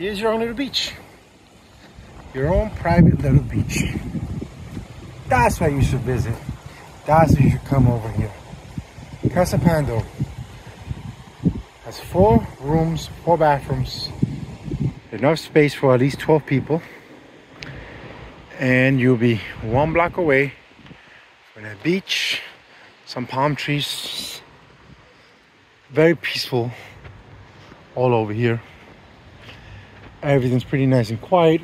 here's your own little beach. Your own private little beach. That's why you should visit. That's why you should come over here. Casa Pando has four rooms, four bathrooms, enough space for at least 12 people. And you'll be one block away from a beach, some palm trees, very peaceful all over here. Everything's pretty nice and quiet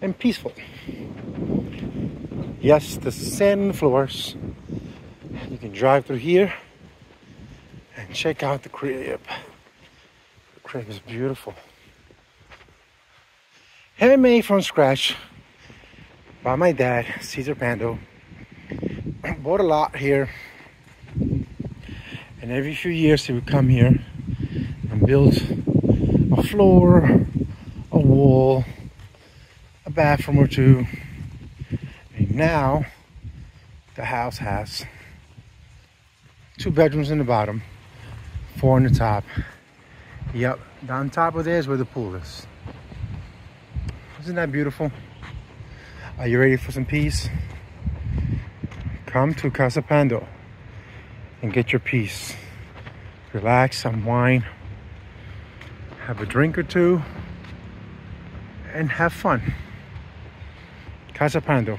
and peaceful. Yes, the sand floors. You can drive through here and check out the crib. The crib is beautiful. Handmade from scratch by my dad, Cesar Pando. Bought a lot here. And every few years he would come here and build a floor, a a bathroom or two. And now the house has two bedrooms in the bottom, four in the top. Yep, down top of there is where the pool is. Isn't that beautiful? Are you ready for some peace? Come to Casa Pando and get your peace. Relax, unwind, have a drink or two, and have fun. Casa Pando.